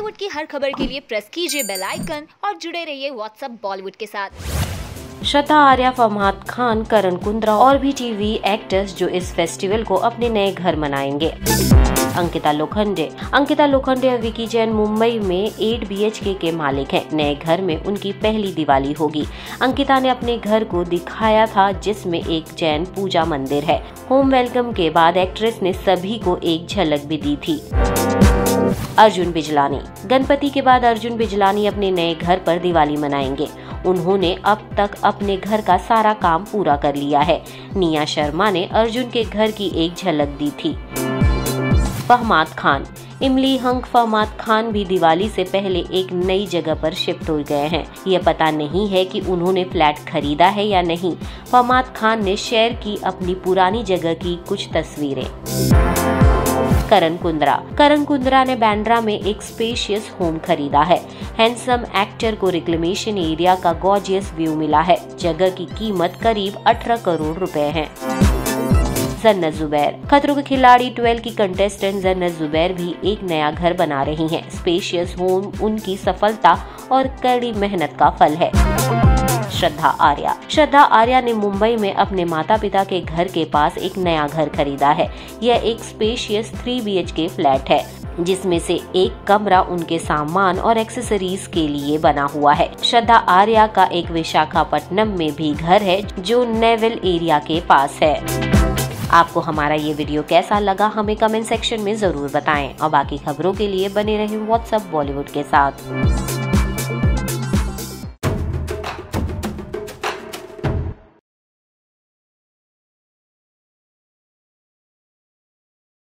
बॉलीवुड की हर खबर के लिए प्रेस कीजिए बेल आइकन और जुड़े रहिए व्हाट्सएप बॉलीवुड के साथ। श्रद्धा आर्या, फरमाद खान, करण कुंद्रा और भी टीवी एक्टर्स जो इस फेस्टिवल को अपने नए घर मनाएँगे। अंकिता लोखंडे। अंकिता लोखंडे और विकी जैन मुंबई में 8 बीएचके के मालिक हैं। नए घर में उनकी पहली दिवाली होगी। अंकिता ने अपने घर को दिखाया था, जिसमें एक जैन पूजा मंदिर है। होम वेलकम के बाद एक्ट्रेस ने सभी को एक झलक भी दी थी। अर्जुन बिजलानी। गणपति के बाद अर्जुन बिजलानी अपने नए घर पर दिवाली मनाएँगे। उन्होंने अब तक अपने घर का सारा काम पूरा कर लिया है। निया शर्मा ने अर्जुन के घर की एक झलक दी थी। फहमाद खान। इमली हंक फहमाद खान भी दिवाली से पहले एक नई जगह पर शिफ्ट हो गए हैं। ये पता नहीं है कि उन्होंने फ्लैट खरीदा है या नहीं। फहमाद खान ने शेयर की अपनी पुरानी जगह की कुछ तस्वीरें। करण कुंद्रा। करण कुंद्रा ने बैंड्रा में एक स्पेशियस होम खरीदा है। हैंडसम एक्टर को रिक्लेमेशन एरिया का गॉर्जियस व्यू मिला है। जगह की कीमत करीब 18 करोड़ रुपए है। जन्नत जुबैर। खतरों के खिलाड़ी 12 की कंटेस्टेंट जन्नत जुबैर भी एक नया घर बना रही हैं। स्पेशियस होम उनकी सफलता और कड़ी मेहनत का फल है। श्रद्धा आर्या। श्रद्धा आर्या ने मुंबई में अपने माता पिता के घर के पास एक नया घर खरीदा है। यह एक spacious three B K flat है, जिसमें से एक कमरा उनके सामान और एक्सेसरीज के लिए बना हुआ है। श्रद्धा आर्या का एक विशाखापट्टनम में भी घर है, जो नेवल एरिया के पास है। आपको हमारा ये वीडियो कैसा लगा, हमें कमेंट सेक्शन में ज़रूर बताएँ। और बाकी खबरों के लिए बने रहें व्हाट्सएप बॉलीवुड के साथ।